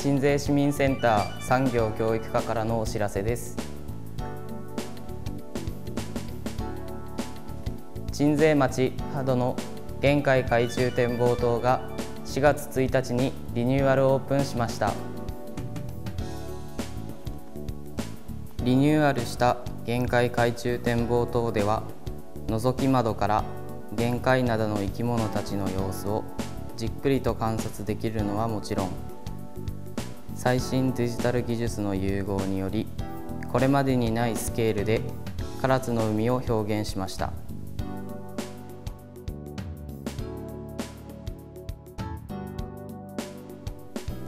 鎮西市民センター産業教育課からのお知らせです。鎮西町波戸の玄海海中展望塔が4月1日にリニューアルオープンしました。リニューアルした玄海海中展望塔では覗き窓から玄海などの生き物たちの様子をじっくりと観察できるのはもちろん最新デジタル技術の融合によりこれまでにないスケールで唐津の海を表現しました。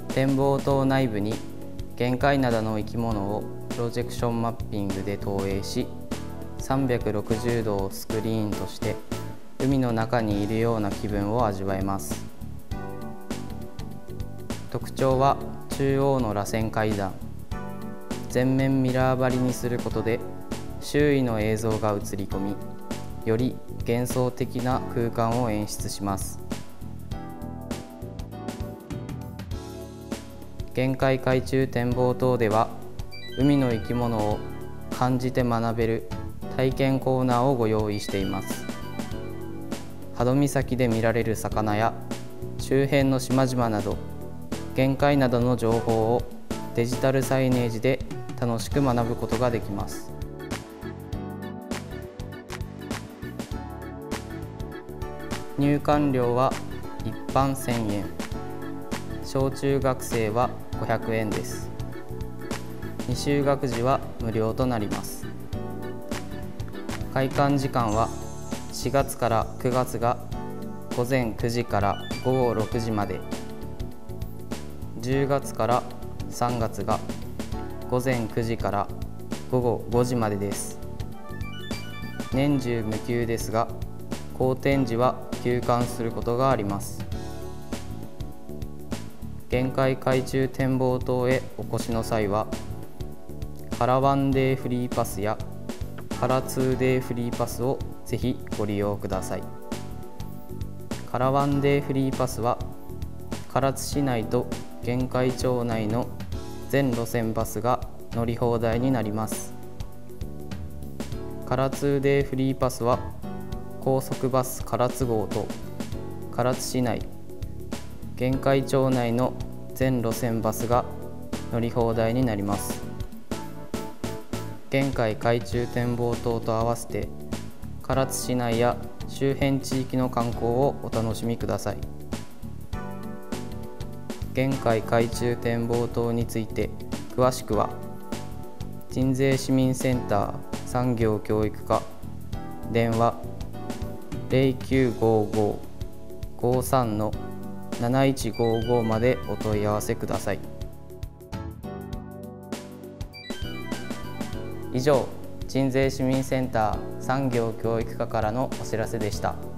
展望塔内部に玄界灘の生き物をプロジェクションマッピングで投影し360度をスクリーンとして海の中にいるような気分を味わえます。特徴は中央の螺旋階段。全面ミラー張りにすることで周囲の映像が映り込みより幻想的な空間を演出します。限界海中展望塔では海の生き物を感じて学べる体験コーナーをご用意しています。波戸岬で見られる魚や周辺の島々など限界などの情報をデジタルサイネージで楽しく学ぶことができます。入館料は一般1000円。小中学生は500円です。未就学時は無料となります。開館時間は4月から9月が午前9時から午後6時まで。10月から3月が午前9時から午後5時までです。年中無休ですが好天時は休館することがあります。限界海中展望塔へお越しの際はカラワンデーフリーパスやカラツーデーフリーパスをぜひご利用ください。カラワンデーフリーパスは唐津市内と玄海町内の全路線バスが乗り放題になります。唐津デーフリーパスは高速バス唐津号と唐津市内玄海町内の全路線バスが乗り放題になります。玄海海中展望塔と合わせて唐津市内や周辺地域の観光をお楽しみください。玄海海中展望塔について詳しくは鎮西市民センター産業教育課電話0955-53の7155までお問い合わせください以上鎮西市民センター産業教育課からのお知らせでした。